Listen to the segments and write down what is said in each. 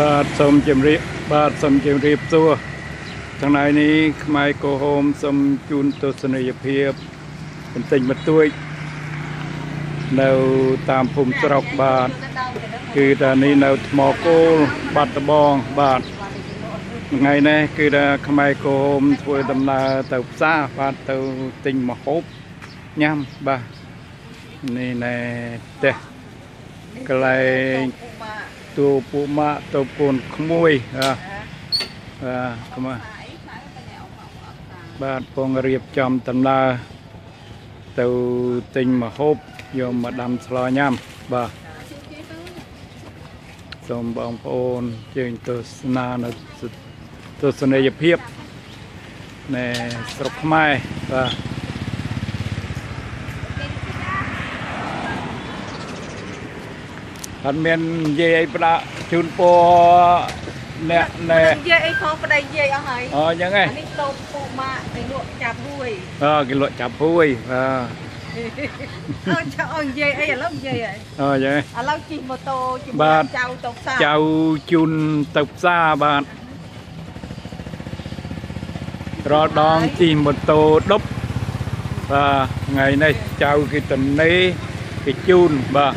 បាទសូមជម្រាបបាទសូមជម្រាបសួរថ្ងៃនេះខ្មែរកោហមសូមជូនទស្សនីយភាពបន្តិចបន្តួចនៅតាមភូមិស្រុកបាទគឺថានេះនៅថ្មគោលបាត់ដបងបាទថ្ងៃនេះគឺថាខ្មែរកោហមធ្វើដំណើរទៅផ្សារបាទទៅទិញម្ហូបញ៉ាំបាទនេះណែផ្ទះកន្លែង តួពួកម៉ាក់ទៅកូនក្មួយបាទបាទក្មួយបាទពងរៀបចំដំណើរទៅទិញម្ហូបយកមកដាំស្លញ៉ាំបាទសូមបងប្អូនជើញទស្សនានៅទស្សនីយភាពនៃស្រុកខ្មែរបាទ អត់មាននិយាយអីផ្ដាក់ជូនពរអ្នកណែនិយាយអីផងប្តីនិយាយអស់ហើយអញ្ចឹងឯងអានេះតូបពូម៉ាក់ទៅលក់ចាប់ហួយអើគេលក់ចាប់ព្រួយបាទអើចាអើនិយាយអីឥឡូវនិយាយហើយអញ្ចឹងឥឡូវជិះម៉ូតូជិះបាទចៅទៅផ្សារចៅជូនទៅផ្សារបាទរាល់ដងជិះម៉ូតូដប់បាទថ្ងៃនេះចៅគេតំនេគេជូនបាទ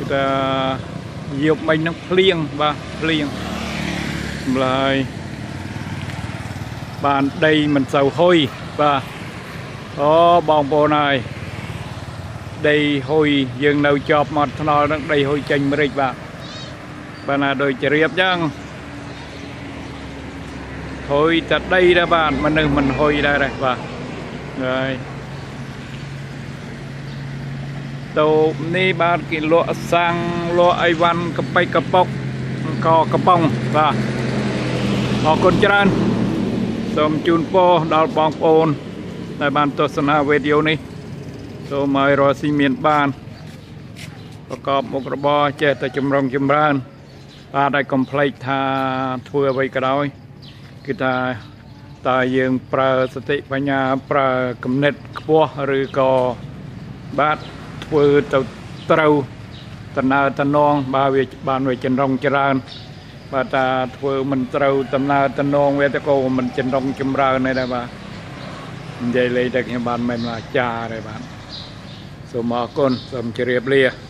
គឺថាយកមិញហ្នឹងភ្លៀងបាទភ្លៀងម្ល៉េះបានដីមិនសូវហុយបាទអូបងប្អូនហើយដីហុយយើងនៅជាប់មាត់ថ្នល់ហ្នឹងដីហុយចេញម្រេចបាទបាទណាដូចជ្រាបចឹងហុយតែដីដែរបាទមនុស្សមិនហុយដែរទេបាទហើយ តូបនេះបាទគេលក់សាំងលក់អីវ៉ាន់កប៉ិចកប៉ុកក៏កំប៉ុងបាទអរគុណច្រើនសូមជូនពរដល់បងប្អូន ដែលបានទស្សនាវីដេអូនេះសូមឲ្យរកស៊ីមានបាន ប្រកបមុខរបរចេះតែចម្រុងចម្រើន បាទឲ្យកុំភ្លេចថាធ្វើអ្វីក៏ដោយគឺថាតើយើងប្រើសតិបញ្ញាប្រើគំនិតខ្ពស់ឬក៏បាទ ធ្វើទៅត្រូវតំណើរតំណងបើវាបានវាចម្រុងចម្រើនបាទថាធ្វើមិនត្រូវដំណើរតំណងវាទៅក៏មិនចម្រុងចម្រើនដែរបាទនិយាយលេងតែខ្ញុំបានមិនមកអាចារ្យដែរបាទសូមអរគុណសូមជម្រាបលា